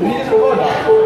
Benito Cola.